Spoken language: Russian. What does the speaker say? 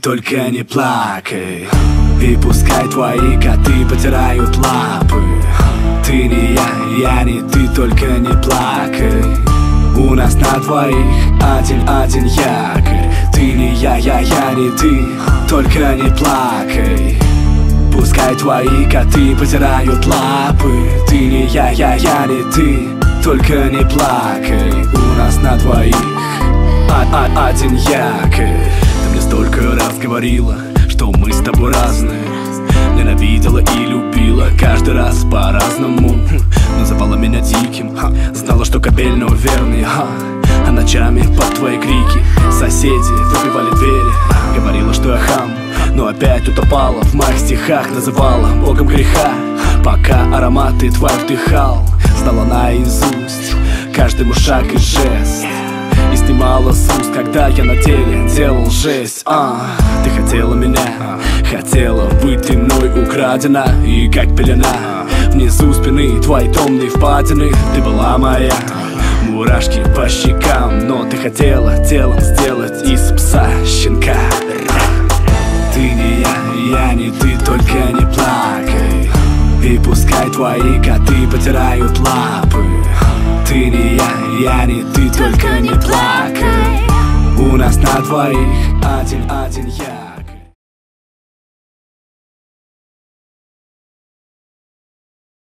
только не плакай. И пускай твои коты потирают лапы. Ты не я, я не ты, только не плакай. У нас на двоих один-один якорь. Ты не я, я, я не ты, только не плакай. Пускай твои коты потирают лапы. Ты не я, я, я не ты, только не плакай. У нас на двоих а -а один якорь говорила, что мы с тобой разные. Ненавидела и любила каждый раз по-разному. Называла меня диким, знала, что капель, но верный А ночами под твои крики соседи выбивали двери. Говорила, что я хам, но опять утопала В моих стихах. Называла богом греха Пока ароматы твой вдыхал. Знала наизусть каждый мой шаг и жест И снимала с когда я на теле делал жесть а, Ты хотела меня, хотела быть ты мной украдена И как пелена. Внизу спины твои томные впадины Ты была моя. Мурашки по щекам Но ты хотела телом сделать из пса щенка. Ты не я, я не ты, только не плакай. И пускай твои коты потирают лапы. Ты не я, я не ты, только не плакай У нас на двоих один-один я